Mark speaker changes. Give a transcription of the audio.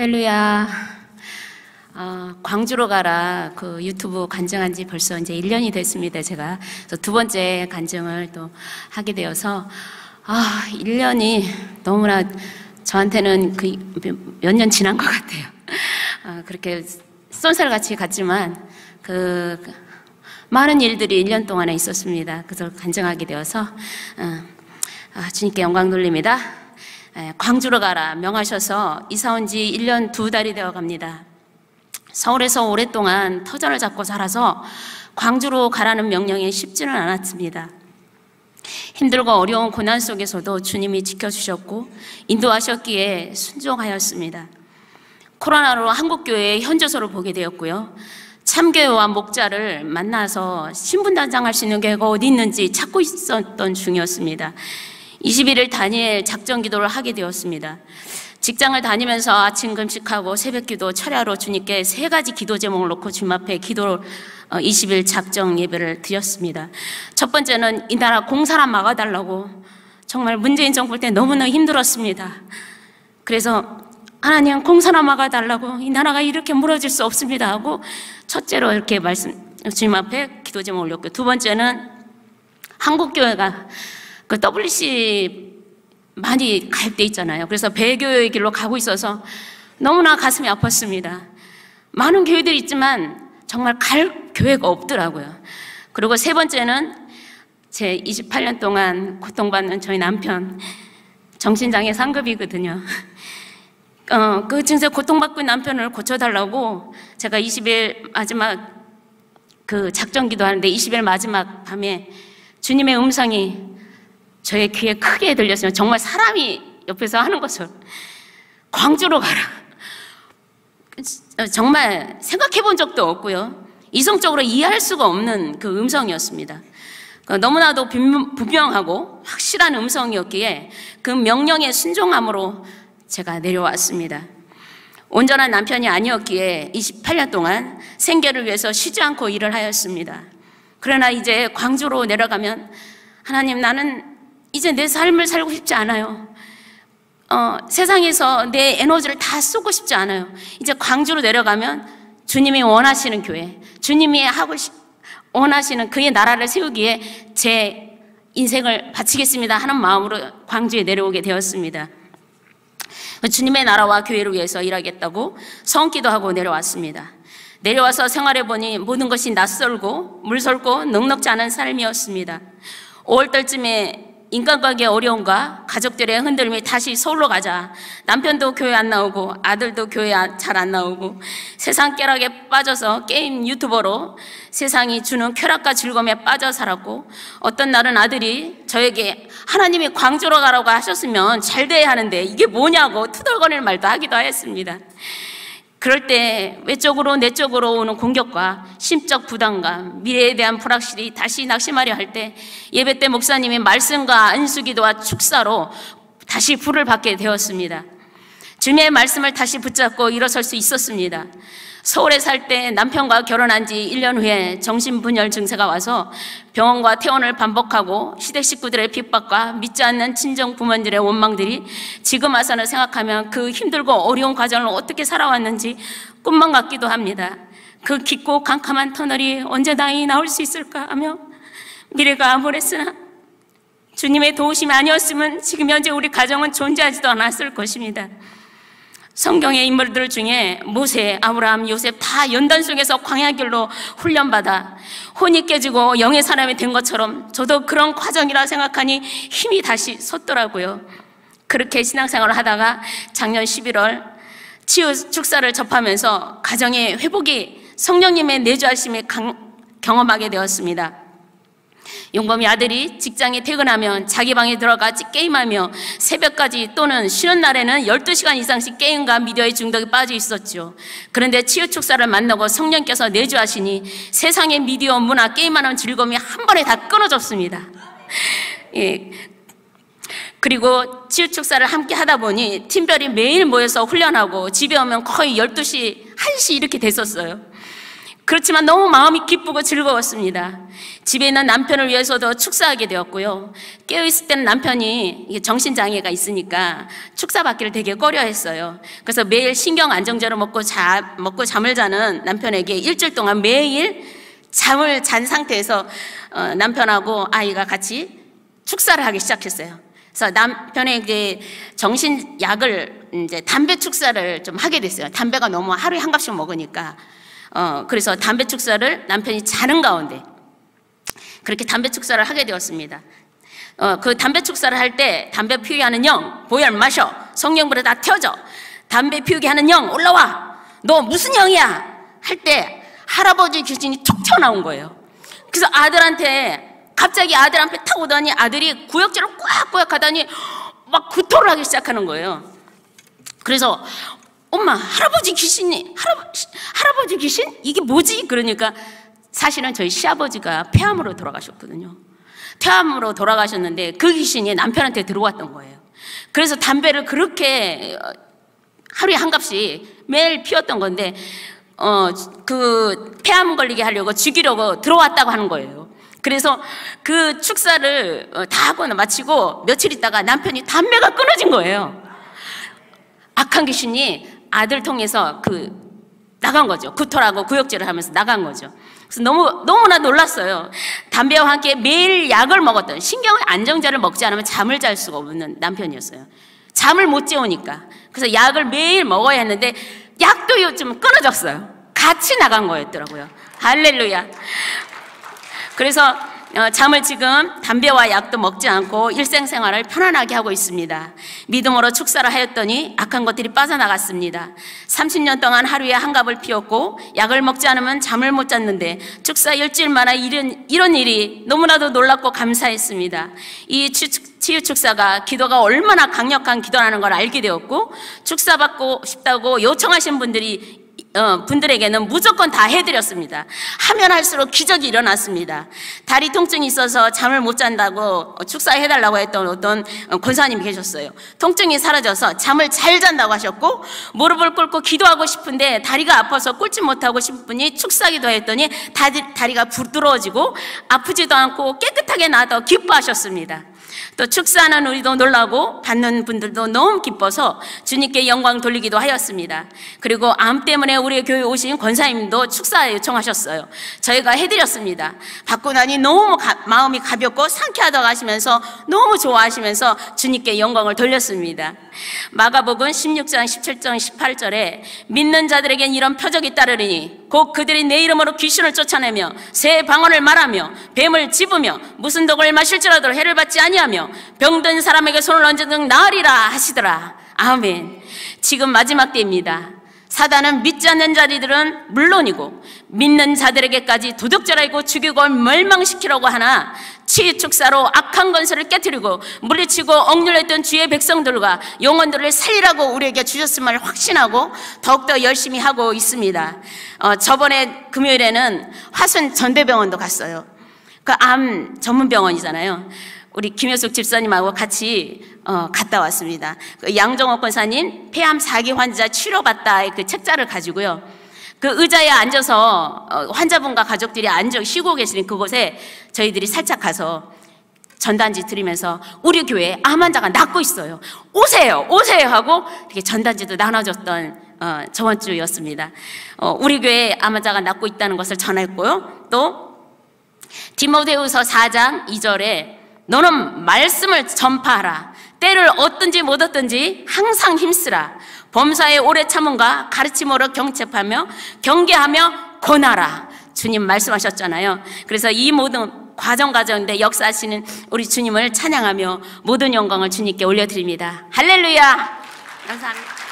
Speaker 1: 할렐루야. 어, 광주로 가라 그 유튜브 간증한 지 벌써 이제 1년이 됐습니다. 제가 두 번째 간증을 또 하게 되어서 아, 1년이 너무나 저한테는 그 몇 년 지난 것 같아요. 아, 그렇게 쏜살 같이 갔지만 그 많은 일들이 1년 동안에 있었습니다. 그래서 간증하게 되어서 어, 아, 주님께 영광 돌립니다. 예, 광주로 가라 명하셔서 이사 온 지 1년 두 달이 되어 갑니다. 서울에서 오랫동안 터전을 잡고 살아서 광주로 가라는 명령이 쉽지는 않았습니다. 힘들고 어려운 고난 속에서도 주님이 지켜주셨고 인도하셨기에 순종하였습니다. 코로나로 한국교회의 현저소를 보게 되었고요. 참교회와 목자를 만나서 신분단장할 수 있는 교회가 어디 있는지 찾고 있었던 중이었습니다. 21일 다니엘 작전 기도를 하게 되었습니다. 직장을 다니면서 아침 금식하고 새벽 기도 철야로 주님께 세 가지 기도 제목을 놓고 주님 앞에 기도를 20일 어, 작정 예배를 드렸습니다. 첫 번째는 이 나라 공사람 막아달라고 정말 문재인 정부 때 너무나 힘들었습니다. 그래서 하나님 공사람 막아달라고 이 나라가 이렇게 무너질 수 없습니다 하고 첫째로 이렇게 말씀 주님 앞에 기도 제목을 올렸고 두 번째는 한국교회가 그 WC 많이 가입돼 있잖아요. 그래서 배교의 길로 가고 있어서 너무나 가슴이 아팠습니다. 많은 교회들이 있지만 정말 갈 교회가 없더라고요. 그리고 세 번째는 제 28년 동안 고통받는 저희 남편 정신장애 상급이거든요. 어, 그 증세 고통받고 있는 남편을 고쳐달라고 제가 20일 마지막 그 작전기도 하는데 20일 마지막 밤에 주님의 음성이 저의 귀에 크게 들렸어요. 정말 사람이 옆에서 하는 것처럼. 광주로 가라. 정말 생각해 본 적도 없고요. 이성적으로 이해할 수가 없는 그 음성이었습니다. 그 너무나도 분명하고 확실한 음성이었기에 그 명령에 순종함으로 제가 내려왔습니다. 온전한 남편이 아니었기에 28년 동안 생계를 위해서 쉬지 않고 일을 하였습니다. 그러나 이제 광주로 내려가면 하나님 나는 이제 내 삶을 살고 싶지 않아요. 어, 세상에서 내 에너지를 다 쏟고 싶지 않아요. 이제 광주로 내려가면 주님이 원하시는 교회, 주님이 하고 싶, 원하시는 그의 나라를 세우기에 제 인생을 바치겠습니다 하는 마음으로 광주에 내려오게 되었습니다. 주님의 나라와 교회를 위해서 일하겠다고 성기도 하고 내려왔습니다. 내려와서 생활해 보니 모든 것이 낯설고 물설고 넉넉지 않은 삶이었습니다. 5월달쯤에 인간관계 어려움과 가족들의 흔들림이 다시 서울로 가자. 남편도 교회 안 나오고 아들도 교회 잘 안 나오고 세상 깨락에 빠져서 게임 유튜버로 세상이 주는 쾌락과 즐거움에 빠져 살았고 어떤 날은 아들이 저에게 하나님이 광주로 가라고 하셨으면 잘 돼야 하는데 이게 뭐냐고 투덜거리는 말도 하기도 하였습니다. 그럴 때 외적으로 내적으로 오는 공격과 심적 부담감, 미래에 대한 불확실이 다시 낙심하려 할 때 예배 때 목사님이 말씀과 안수기도와 축사로 다시 불을 받게 되었습니다. 주님의 말씀을 다시 붙잡고 일어설 수 있었습니다. 서울에 살 때 남편과 결혼한 지 1년 후에 정신분열 증세가 와서 병원과 퇴원을 반복하고 시댁 식구들의 핍박과 믿지 않는 친정 부모님들의 원망들이 지금 와서는 생각하면 그 힘들고 어려운 과정을 어떻게 살아왔는지 꿈만 같기도 합니다. 그 깊고 캄캄한 터널이 언제 다행히 나올 수 있을까 하며 미래가 아무랬으나 주님의 도우심이 아니었으면 지금 현재 우리 가정은 존재하지도 않았을 것입니다. 성경의 인물들 중에 모세, 아브라함, 요셉 다 연단 속에서 광야길로 훈련받아 혼이 깨지고 영의 사람이 된 것처럼 저도 그런 과정이라 생각하니 힘이 다시 솟더라고요. 그렇게 신앙생활을 하다가 작년 11월 치유 축사를 접하면서 가정의 회복이 성령님의 내주하심에 경험하게 되었습니다. 용범이 아들이 직장에 퇴근하면 자기 방에 들어가 게임하며 새벽까지 또는 쉬는 날에는 12시간 이상씩 게임과 미디어의 중독에 빠져 있었죠. 그런데 치유축사를 만나고 성령께서 내주하시니 세상의 미디어, 문화, 게임하는 즐거움이 한 번에 다 끊어졌습니다. 예. 그리고 치유축사를 함께 하다 보니 팀별이 매일 모여서 훈련하고 집에 오면 거의 12시, 1시 이렇게 됐었어요. 그렇지만 너무 마음이 기쁘고 즐거웠습니다. 집에 있는 남편을 위해서도 축사하게 되었고요. 깨어있을 때는 남편이 정신장애가 있으니까 축사받기를 되게 꺼려 했어요. 그래서 매일 신경 안정제로 먹고 자, 먹고 잠을 자는 남편에게 일주일 동안 매일 잠을 잔 상태에서 어, 남편하고 아이가 같이 축사를 하기 시작했어요. 그래서 남편에게 정신약을 이제 담배 축사를 좀 하게 됐어요. 담배가 너무 하루에 한 갑씩 먹으니까. 어, 그래서 담배 축사를 남편이 자는 가운데 그렇게 담배 축사를 하게 되었습니다. 어, 그 담배 축사를 할 때 담배 피우게 하는 영, 보혈 마셔. 성령불에 다 태워져. 담배 피우게 하는 영, 올라와. 너 무슨 영이야? 할 때 할아버지 귀신이 툭 튀어나온 거예요. 그래서 아들한테 갑자기 아들 한테 탁 오더니 아들이 구역질을 꽉꽉 하더니 막 구토를 하기 시작하는 거예요. 그래서 엄마 할아버지 귀신이 할아버지, 할아버지 귀신 이게 뭐지? 그러니까 사실은 저희 시아버지가 폐암으로 돌아가셨거든요. 폐암으로 돌아가셨는데 그 귀신이 남편한테 들어왔던 거예요. 그래서 담배를 그렇게 어, 하루에 한 갑씩 매일 피웠던 건데 어, 그 폐암 걸리게 하려고 죽이려고 들어왔다고 하는 거예요. 그래서 그 축사를 어, 다 하고 마치고 며칠 있다가 남편이 담배가 끊어진 거예요. 악한 귀신이 아들 통해서 그 나간 거죠. 구토라고 구역질을 하면서 나간 거죠. 그래서 너무 너무나 놀랐어요. 담배와 함께 매일 약을 먹었던 신경 안정제를 먹지 않으면 잠을 잘 수가 없는 남편이었어요. 잠을 못 재우니까. 그래서 약을 매일 먹어야 했는데 약도 좀 끊어졌어요. 같이 나간 거였더라고요. 할렐루야. 그래서 어, 잠을 지금 담배와 약도 먹지 않고 일생생활을 편안하게 하고 있습니다. 믿음으로 축사를 하였더니 악한 것들이 빠져나갔습니다. 30년 동안 하루에 한 갑을 피웠고 약을 먹지 않으면 잠을 못 잤는데 축사 일주일 만에 이런, 이런 일이 너무나도 놀랍고 감사했습니다. 이 치유 축사가 기도가 얼마나 강력한 기도라는 걸 알게 되었고 축사 받고 싶다고 요청하신 분들이 어, 분들에게는 무조건 다 해드렸습니다. 하면 할수록 기적이 일어났습니다. 다리 통증이 있어서 잠을 못 잔다고 축사해달라고 했던 어떤 권사님이 계셨어요. 통증이 사라져서 잠을 잘 잔다고 하셨고 무릎을 꿇고 기도하고 싶은데 다리가 아파서 꿇지 못하고 싶은 분이 축사기도 했더니 다리, 다리가 부드러워지고 아프지도 않고 깨끗하게 나더 기뻐하셨습니다. 또 축사하는 우리도 놀라고 받는 분들도 너무 기뻐서 주님께 영광 돌리기도 하였습니다. 그리고 암 때문에 우리 교회 오신 권사님도 축사 요청하셨어요. 저희가 해드렸습니다. 받고 나니 너무 가, 마음이 가볍고 상쾌하다고 하시면서 너무 좋아하시면서 주님께 영광을 돌렸습니다. 마가복음 16장 17장 18절에 믿는 자들에겐 이런 표적이 따르리니 곧 그들이 내 이름으로 귀신을 쫓아내며 새 방언을 말하며 뱀을 집으며 무슨 독을 마실지라도 해를 받지 아니하며 병든 사람에게 손을 얹은 나으리라 하시더라. 아멘. 지금 마지막 때입니다. 사단은 믿지 않는 자들은 물론이고 믿는 자들에게까지 도둑질하고 죽이고 멸망시키려고 하나 치축사로 악한 건설을 깨뜨리고 물리치고 억눌렸던 주의 백성들과 영혼들을 살리라고 우리에게 주셨음을 확신하고 더욱더 열심히 하고 있습니다. 어, 저번에 금요일에는 화순 전대병원도 갔어요. 그 암 전문 병원이잖아요. 우리 김효숙 집사님하고 같이 어, 갔다 왔습니다. 그 양정옥 권사님 폐암 4기 환자 치료받다의 그 책자를 가지고요. 그 의자에 앉아서 어, 환자분과 가족들이 앉아 쉬고 계시는 그곳에 저희들이 살짝 가서 전단지 드리면서 우리 교회에 암 환자가 낫고 있어요. 오세요, 오세요 하고 이렇게 전단지도 나눠줬던 어, 저번 주였습니다. 어, 우리 교회에 암 환자가 낫고 있다는 것을 전했고요. 또 디모데후서 4장 2절에 너는 말씀을 전파하라. 때를 얻든지 못 얻든지 항상 힘쓰라. 범사에 오래 참음과 가르침으로 경책하며 경계하며 권하라. 주님 말씀하셨잖아요. 그래서 이 모든 과정 과정인데 역사하시는 우리 주님을 찬양하며 모든 영광을 주님께 올려드립니다. 할렐루야. 감사합니다.